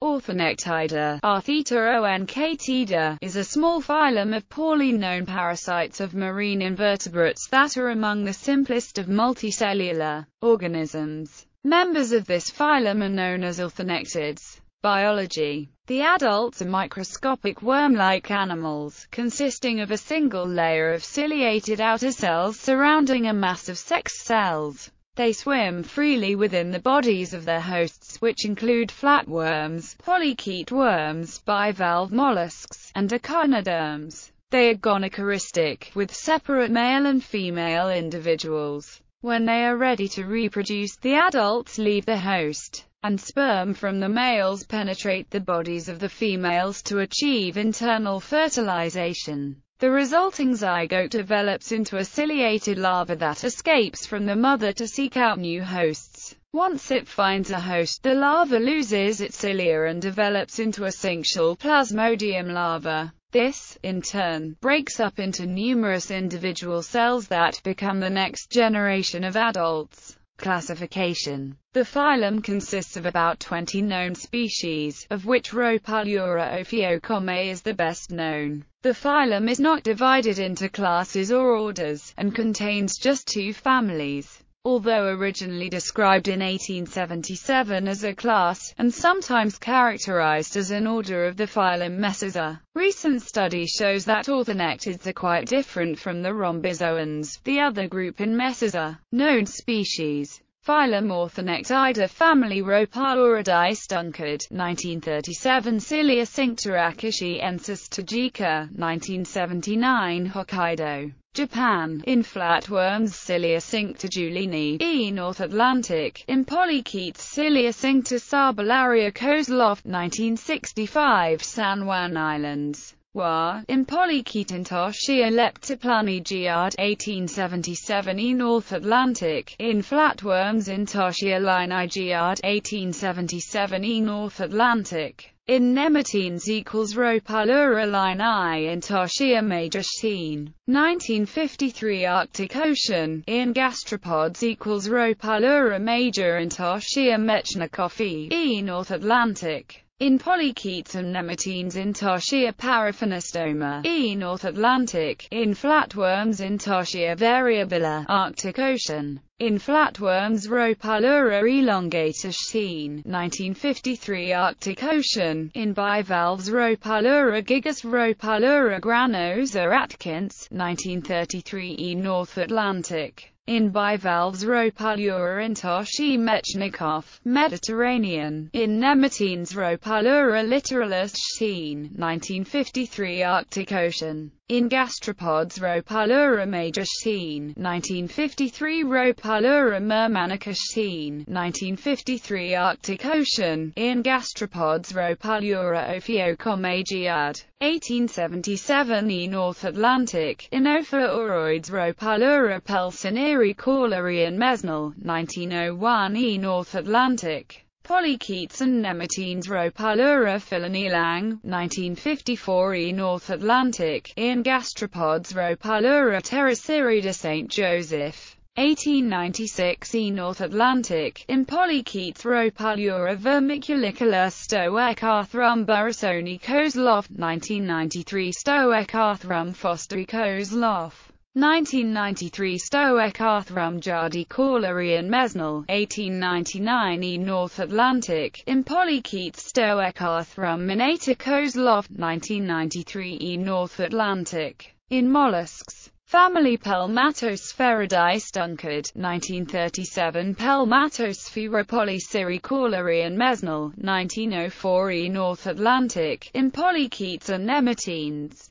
Orthonectida, Artheta is a small phylum of poorly known parasites of marine invertebrates that are among the simplest of multicellular organisms. Members of this phylum are known as orthonectids. Biology The adults are microscopic worm-like animals, consisting of a single layer of ciliated outer cells surrounding a mass of sex cells. They swim freely within the bodies of their hosts, which include flatworms, polychaete worms, bivalve mollusks, and echinoderms. They are gonochoristic, with separate male and female individuals. When they are ready to reproduce, the adults leave the host, and sperm from the males penetrate the bodies of the females to achieve internal fertilization. The resulting zygote develops into a ciliated larva that escapes from the mother to seek out new hosts. Once it finds a host, the larva loses its cilia and develops into a syncytial plasmodium larva. This, in turn, breaks up into numerous individual cells that become the next generation of adults. Classification The phylum consists of about 20 known species, of which Rhopalura ophiocome is the best known. The phylum is not divided into classes or orders, and contains just two families. Although originally described in 1877 as a class, and sometimes characterized as an order of the phylum Mesozoa, recent study shows that orthonectids are quite different from the rhombozoans, the other group in Mesozoa. Known species Phylum Orthonectida family Rhopaluridae Stunkard, 1937 Cilia cincta akkeshiensis Tajika, 1979 Hokkaido, Japan, in flatworms Ciliocincta julini, E. North Atlantic, in polychaetes Cilia cincta sabellariae Kozloff, 1965 San Juan Islands. Wa, in Polychaetantoschia leptoplani Giard, 1877 E. North Atlantic, in flatworms Intoshia linei Giard, 1877 E. North Atlantic. In nematines equals Rhopalura linei Intoshia major 1953 Arctic Ocean, in gastropods equals Rhopalura major in Toschia metchnikovi, E. North Atlantic. In polychaetes and nematines in Toschia paraphanostoma, E. North Atlantic, in flatworms Intoshia variabila, Arctic Ocean. In flatworms Rhopalura elongata Steen, 1953 Arctic Ocean, in bivalves Rhopalura gigas Rhopalura granosa Atkins, 1933 E. North Atlantic. In bivalves Rhopalura intoshi Mechnikov, Mediterranean. In nematines Rhopalura littoralis Steen, 1953 Arctic Ocean. In gastropods Rhopalura major Steen, 1953 Rhopalura murmanica Steen, 1953 Arctic Ocean. In gastropods Rhopalura ophiocome Giard, 1877 E. North Atlantic. In Ophiuroids Rhopalura pelseneeri and Mesnil, 1901 E. North Atlantic. Polychaetes and nematines Rhopalura Lang, 1954 E. North Atlantic, in gastropods Rhopalura terracirida St. Joseph. 1896 E. North Atlantic, in polychaetes Rhopalura vermiculicola Stoecharthrum burresoni Kozloff, 1993 Stoecharthrum fosteri Kozloff. 1993 Stoecharthrum giardi Caullery and Mesnil, 1899 E. North Atlantic, in polychaetes Stoecharthrum minata Kozloff, 1993 E. North Atlantic, in mollusks. Family Pelmatosphaeridae Stunkard, 1937 Pelmatosphaera polycirri Caullery and Mesnil, 1904 E. North Atlantic, in polychaetes and nematines.